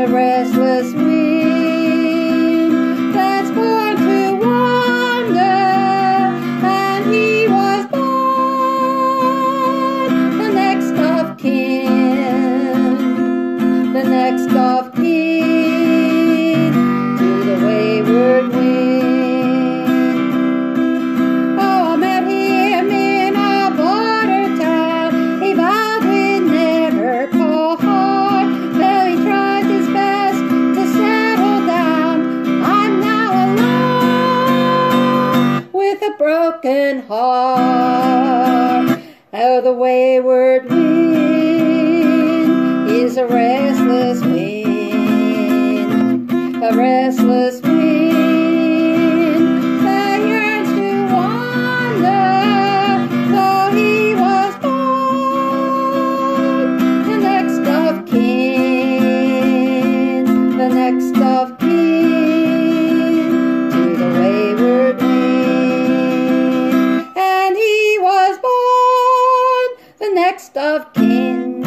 a restless wind. Broken heart. Oh, the wayward wind is a restless wind, a restless wind that yearns to wander. Though he was born the next of kin, the next of kin next of kin,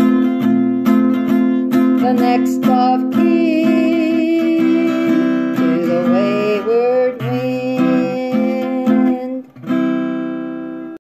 the next of kin.